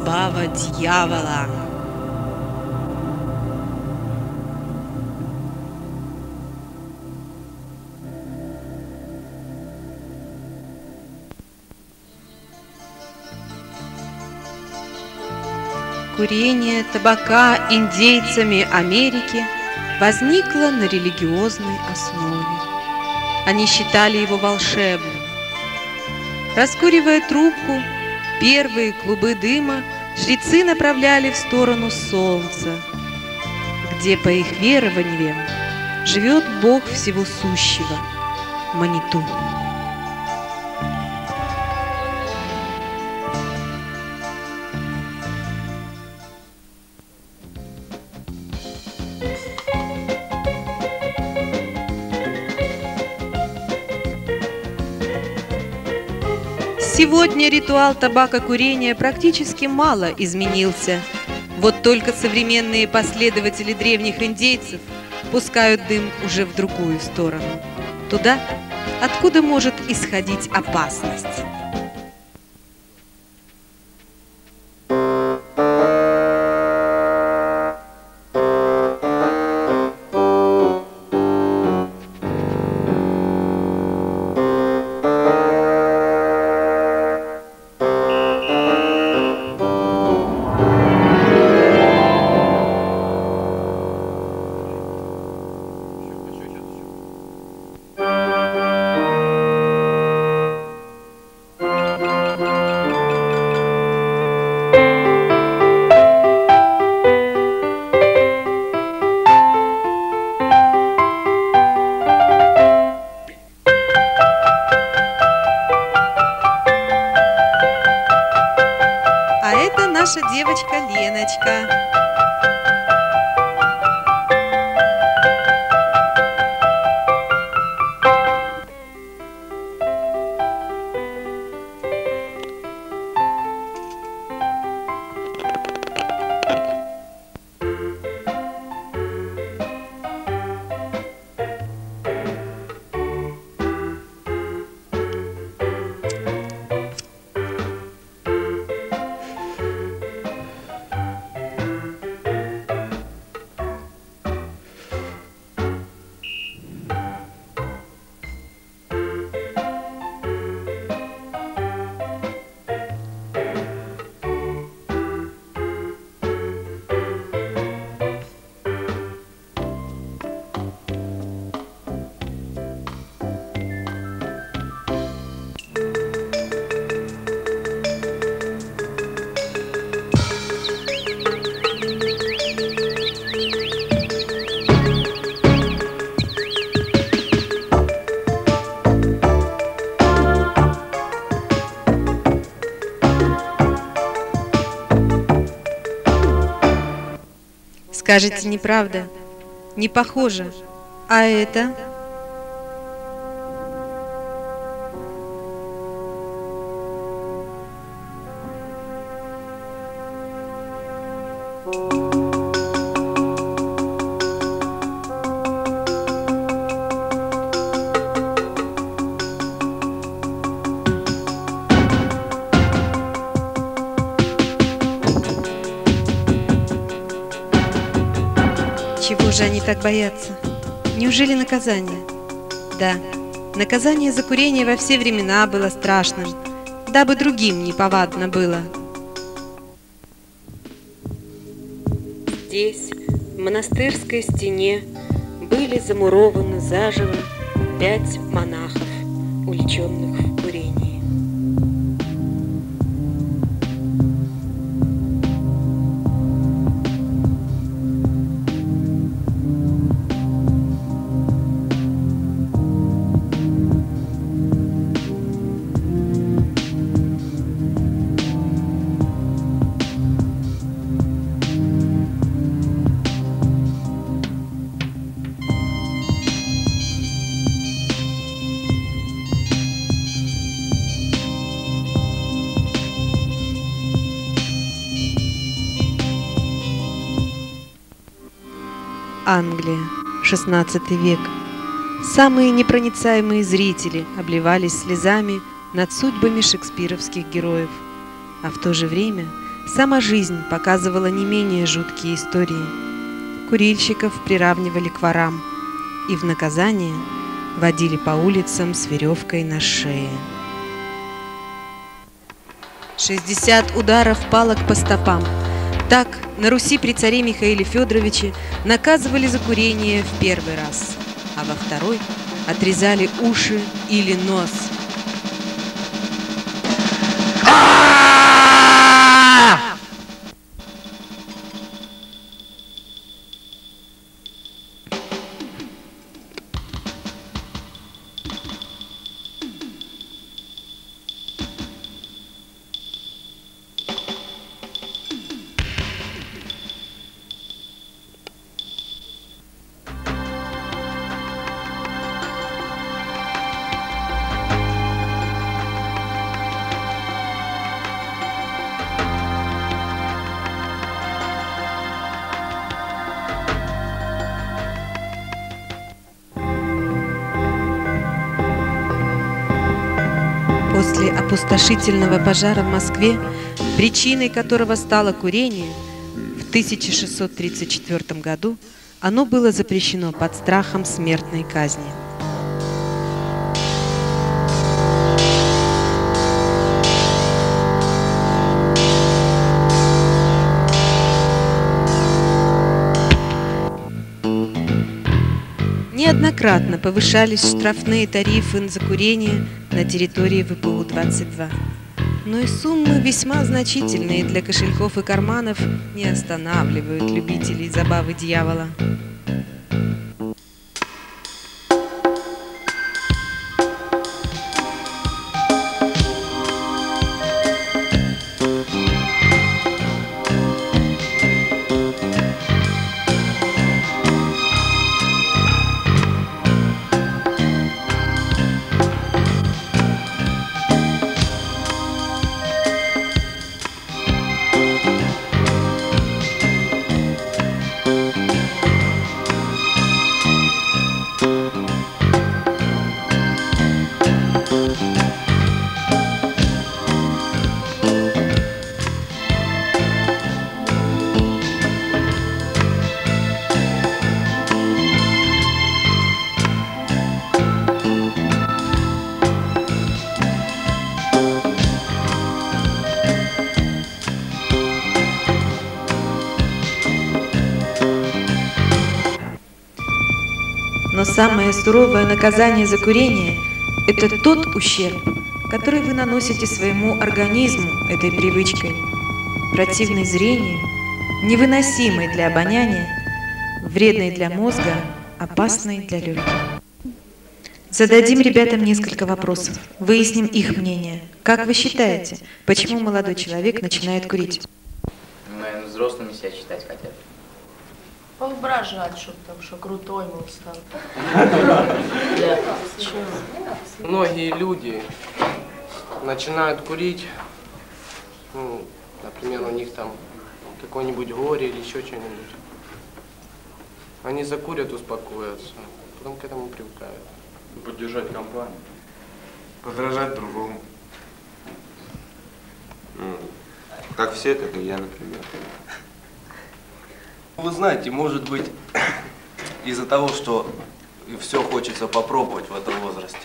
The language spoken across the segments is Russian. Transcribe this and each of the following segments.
Забава дьявола. Курение табака индейцами Америки возникло на религиозной основе. Они считали его волшебным. Раскуривая трубку, первые клубы дыма жрецы направляли в сторону солнца, где, по их верованиям, живет Бог всего сущего – Маниту. Сегодня ритуал табакокурения практически мало изменился. Вот только современные последователи древних индейцев пускают дым уже в другую сторону. Туда, откуда может исходить опасность. Леночка. Скажете, неправда, не похоже. А это? Они так боятся? Неужели наказание? Да, наказание за курение во все времена было страшным, дабы другим неповадно было. Здесь, в монастырской стене, были замурованы заживо пять монахов, увлеченных в Англия, XVI век. Самые непроницаемые зрители обливались слезами над судьбами шекспировских героев, а в то же время сама жизнь показывала не менее жуткие истории. Курильщиков приравнивали к ворам и в наказание водили по улицам с веревкой на шее. 60 ударов палок по стопам. Так на Руси при царе Михаиле Федоровиче наказывали за курение в первый раз, а во второй отрезали уши или нос – опустошительного пожара в Москве, причиной которого стало курение, в 1634 году оно было запрещено под страхом смертной казни. Неоднократно повышались штрафные тарифы за курение на территории ВПУ-22. Но и суммы весьма значительные для кошельков и карманов не останавливают любителей забавы дьявола. Самое суровое наказание за курение – это тот ущерб, который вы наносите своему организму этой привычкой, противной зрению, невыносимой для обоняния, вредной для мозга, опасной для легких. Зададим ребятам несколько вопросов, выясним их мнение. Как вы считаете, почему молодой человек начинает курить? Наверное, взрослыми себя считать хотят. Воображать, чтоб там, что крутой, мол, стал. Многие люди начинают курить, ну, например, у них там какое-нибудь горе или еще что-нибудь. Они закурят, успокоятся, потом к этому привыкают. Поддержать компанию. Подражать другому. Ну, как все, так и я, например. Вы знаете, может быть, из-за того, что все хочется попробовать в этом возрасте.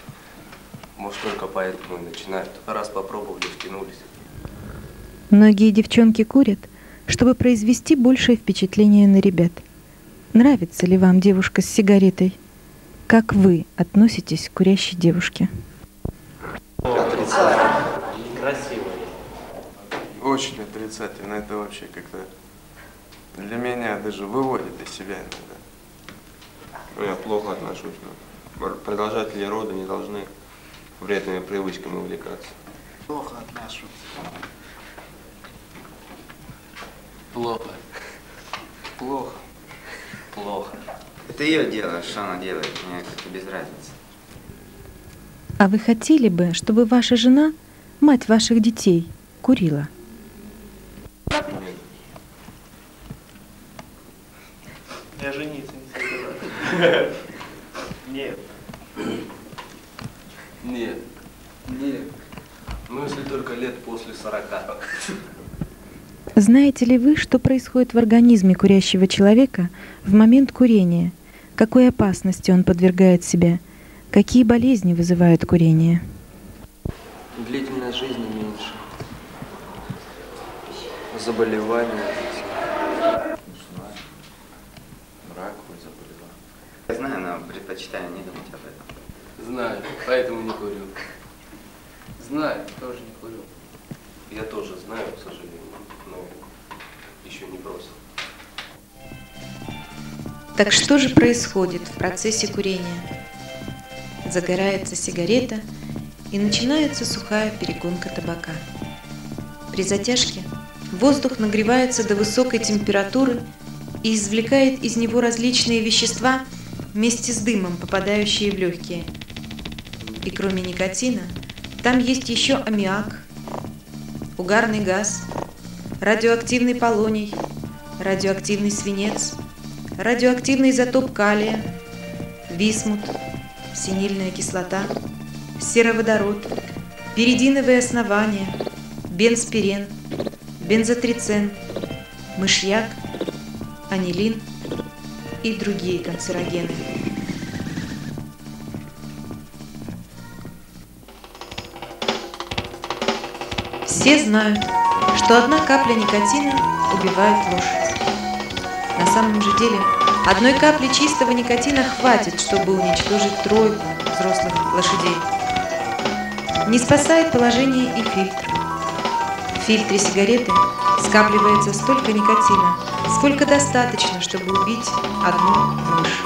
Может, только поэтому и начинают. Раз попробовали, втянулись. Многие девчонки курят, чтобы произвести большее впечатление на ребят. Нравится ли вам девушка с сигаретой? Как вы относитесь к курящей девушке? Очень отрицательно. Это вообще как-то для меня даже выводит из себя иногда. Ну, я плохо отношусь. Но продолжатели рода не должны вредными привычками увлекаться. Плохо отношусь. Плохо. Плохо. Плохо. Это ее дело, что она делает, мне как-то без разницы. А вы хотели бы, чтобы ваша жена, мать ваших детей, курила? Нет. Я жениться не собираюсь. Нет. Нет. Нет. Ну, если только лет после 40. Знаете ли вы, что происходит в организме курящего человека в момент курения? Какой опасности он подвергает себя? Какие болезни вызывает курение? Длительность жизни меньше. Заболевания. Раковые заболевания. Я знаю, но предпочитаю не думать об этом. Знаю, поэтому не курю. Знаю, тоже не курю. Я тоже знаю, к сожалению, но еще не бросил. Так что же происходит в процессе курения? Загорается сигарета и начинается сухая перегонка табака. При затяжке воздух нагревается до высокой температуры и извлекает из него различные вещества вместе с дымом, попадающие в легкие. И кроме никотина, там есть еще аммиак, угарный газ, радиоактивный полоний, радиоактивный свинец, радиоактивный изотоп калия, висмут, синильная кислота, сероводород, перидиновые основания, бенспирен, бензотрицен, мышьяк, анилин и другие канцерогены. Все знают, что одна капля никотина убивает лошадь. На самом же деле, одной капли чистого никотина хватит, чтобы уничтожить тройку взрослых лошадей. Не спасает положение и фильтр. В фильтре сигареты скапливается столько никотина, сколько достаточно, чтобы убить одну мышь.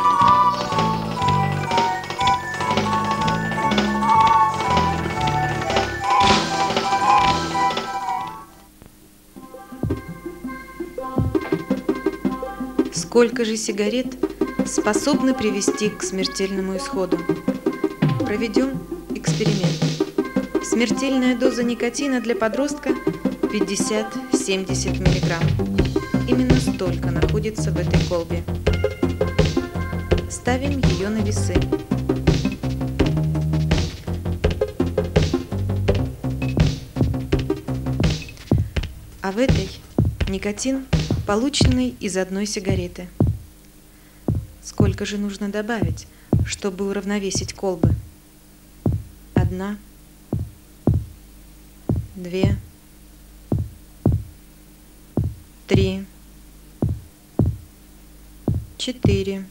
Сколько же сигарет способны привести к смертельному исходу? Проведем эксперимент. Смертельная доза никотина для подростка 50-70 мг. Именно столько находится в этой колбе. Ставим ее на весы. А в этой никотин, полученный из одной сигареты. Сколько же нужно добавить, чтобы уравновесить колбы? Одна, две, три, четыре,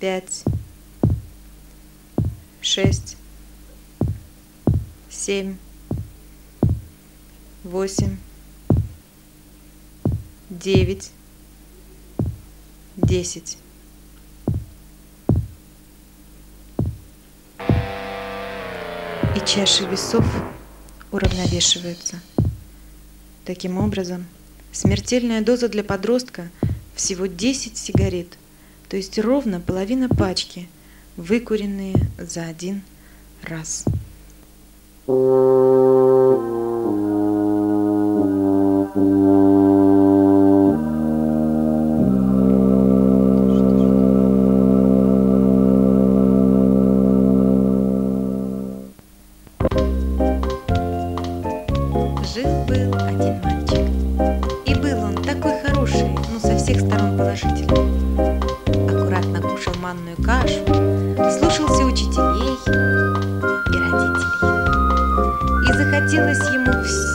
пять, шесть, семь, восемь, девять, десять. И чаши весов уравновешиваются. Таким образом, смертельная доза для подростка всего 10 сигарет, то есть ровно половина пачки, выкуренные за один раз. Жил-был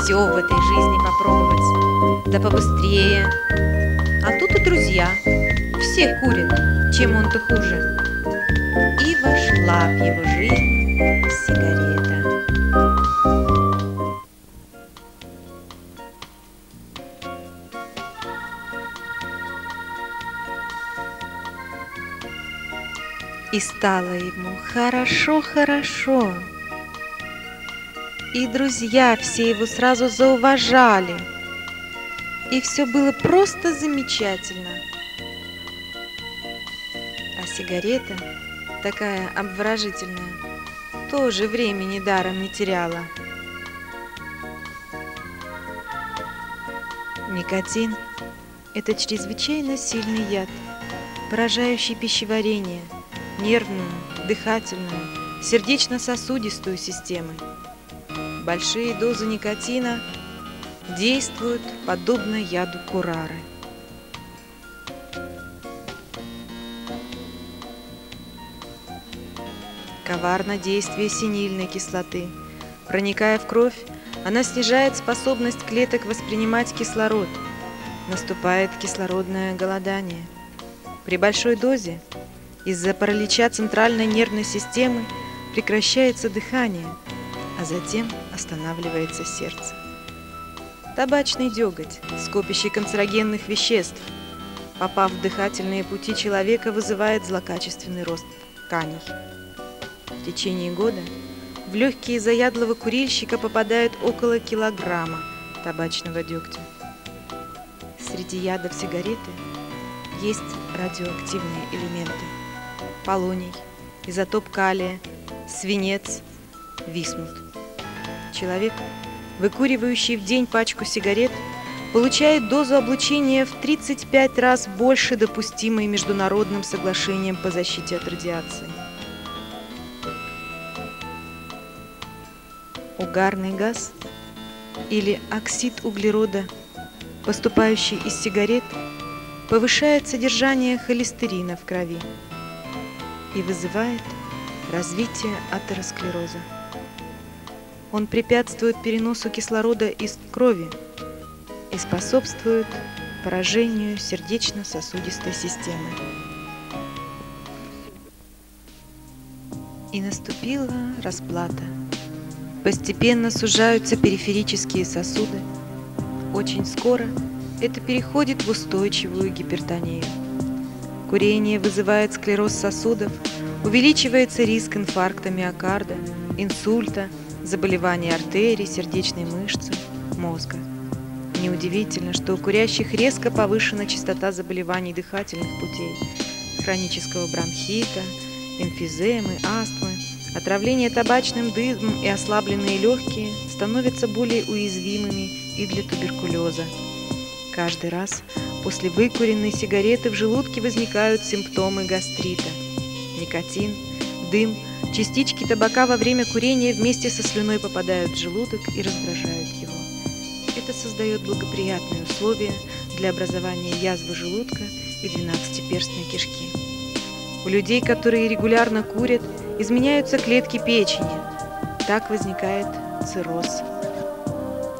все в этой жизни попробовать. Да побыстрее. А тут и друзья. Все курят, чем он-то хуже. И вошла в его жизнь сигарета. И стало ему хорошо-хорошо. И друзья все его сразу зауважали. И все было просто замечательно. А сигарета, такая обворожительная, тоже времени даром не теряла. Никотин – это чрезвычайно сильный яд. поражающий пищеварение, нервную, дыхательную, сердечно-сосудистую системы. Большие дозы никотина действуют подобно яду курары. Коварно действие синильной кислоты. Проникая в кровь, она снижает способность клеток воспринимать кислород. Наступает кислородное голодание. При большой дозе из-за паралича центральной нервной системы прекращается дыхание, а затем останавливается сердце. Табачный деготь, скопище канцерогенных веществ, попав в дыхательные пути человека, вызывает злокачественный рост тканей. В течение года в легкие заядлого курильщика попадает около килограмма табачного дегтя. Среди ядов сигареты есть радиоактивные элементы. Полоний, изотоп калия, свинец, висмут. Человек, выкуривающий в день пачку сигарет, получает дозу облучения в 35 раз больше допустимой Международным соглашением по защите от радиации. угарный газ или оксид углерода, поступающий из сигарет, повышает содержание холестерина в крови и вызывает развитие атеросклероза. Он препятствует переносу кислорода из крови и способствует поражению сердечно-сосудистой системы. И наступила расплата – Постепенно сужаются периферические сосуды. Очень скоро это переходит в устойчивую гипертонию. Курение вызывает склероз сосудов, увеличивается риск инфаркта миокарда, инсульта, заболеваний артерий, сердечной мышцы, мозга. Неудивительно, что у курящих резко повышена частота заболеваний дыхательных путей, хронического бронхита, эмфиземы, астмы, Отравление табачным дымом и ослабленные легкие становятся более уязвимыми и для туберкулеза. Каждый раз после выкуренной сигареты в желудке возникают симптомы гастрита. Никотин, дым, частички табака во время курения вместе со слюной попадают в желудок и раздражают его. Это создает благоприятные условия для образования язвы желудка и двенадцатиперстной кишки. У людей, которые регулярно курят, изменяются клетки печени. Так возникает цирроз.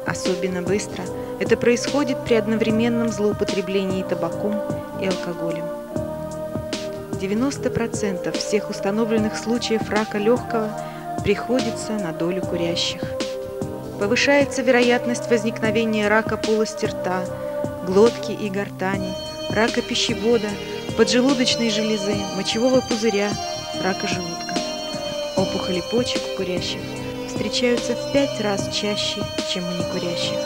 Особенно быстро это происходит при одновременном злоупотреблении табаком и алкоголем. 90% всех установленных случаев рака легкого приходится на долю курящих. Повышается вероятность возникновения рака полости рта, глотки и гортани, рака пищевода, поджелудочной железы, мочевого пузыря, рака желудка. Опухоли почек у курящих встречаются в пять раз чаще, чем у некурящих.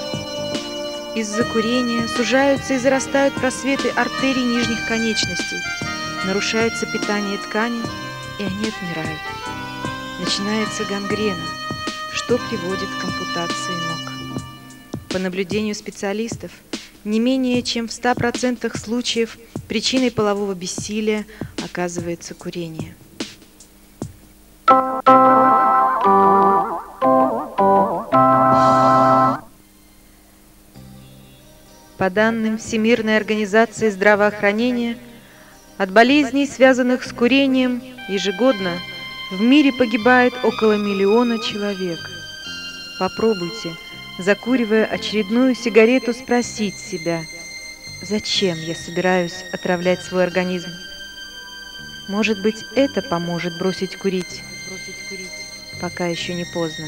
Из-за курения сужаются и зарастают просветы артерий нижних конечностей, нарушается питание тканей, и они отмирают. Начинается гангрена, что приводит к ампутации ног. По наблюдению специалистов, не менее чем в 100% случаев причиной полового бессилия оказывается курение – по данным Всемирной организации здравоохранения, от болезней, связанных с курением, ежегодно в мире погибает около миллиона человек. Попробуйте, закуривая очередную сигарету, спросить себя, зачем я собираюсь отравлять свой организм? Может быть, это поможет бросить курить? Пока еще не поздно.